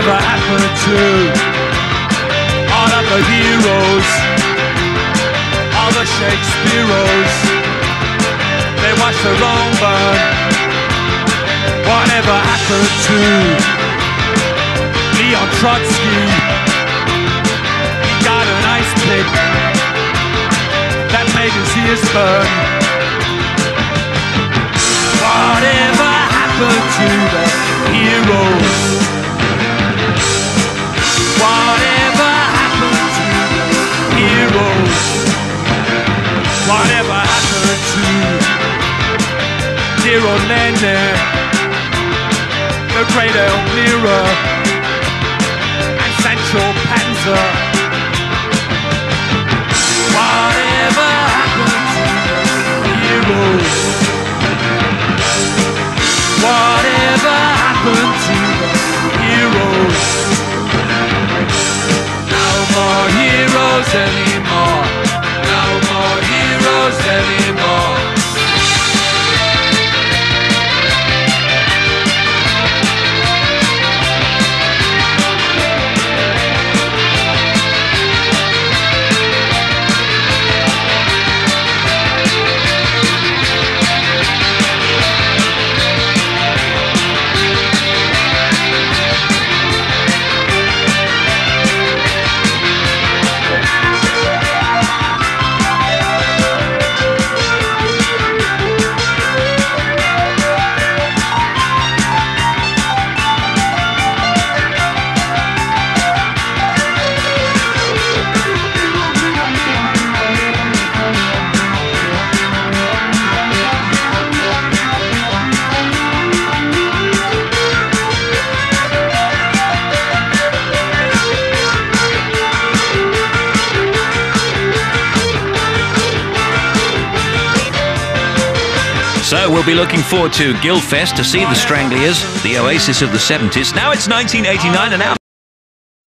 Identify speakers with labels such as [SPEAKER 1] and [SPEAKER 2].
[SPEAKER 1] to all of the heroes, all the Shakespeareos. They watch the wrong burn. Whatever happened to Leon Trotsky? He got an ice pick that made his ears burn. Heroes? Whatever happened to dear old Lenin, the great Elmira, and Sancho Panza?
[SPEAKER 2] So we'll be looking forward to Guildfest to see the Stranglers, the oasis of the 70s. Now it's 1989 and our